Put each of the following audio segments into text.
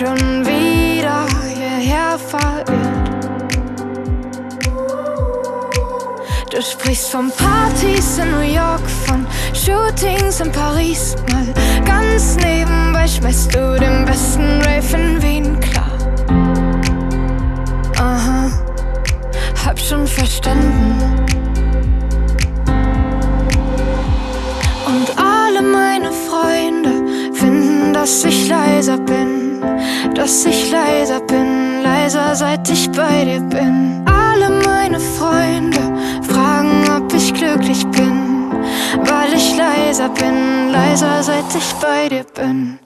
schon wieder hierher verirrt. Du sprichst von Partys in New York, von Shootings in Paris. Mal ganz nebenbei schmeißt du den besten Rave in Wien klar. Aha, hab schon verstanden. dass ich leiser bin dass ich leiser bin, leiser seit ich bei dir bin. Alle meine Freunde fragen, ob ich glücklich bin, weil ich leiser bin, leiser seit ich bei dir bin.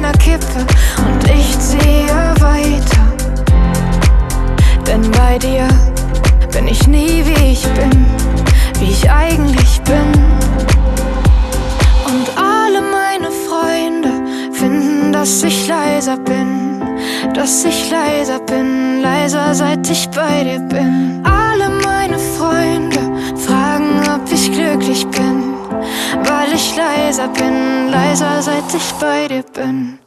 Deiner Kippe und ich ziehe weiter. Denn bei dir bin ich nie wie ich bin, wie ich eigentlich bin. Und alle meine Freunde finden, dass ich leiser bin, dass ich leiser bin, leiser seit ich bei dir bin. Alle meine Freunde fragen, ob ich glücklich bin, leiser bin, leiser seit ich bei dir bin. Bin.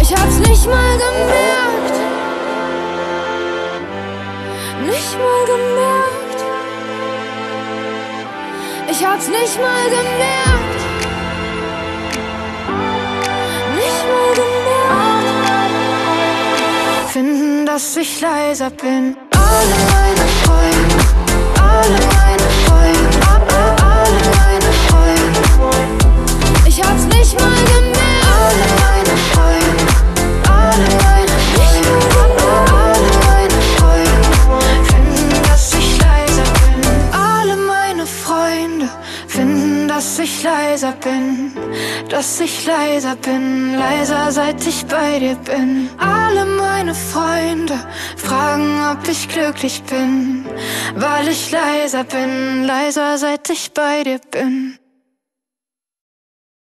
Ich hab's nicht mal gemerkt. Nicht mal gemerkt. Ich hab's nicht mal gemerkt. Nicht mal gemerkt. Finden, dass ich leiser bin. Alle meine Freunde, alle meine Freunde, ich leiser bin, dass ich leiser bin, leiser seit ich bei dir bin. Alle meine Freunde fragen, ob ich glücklich bin, weil ich leiser bin, leiser seit ich bei dir bin.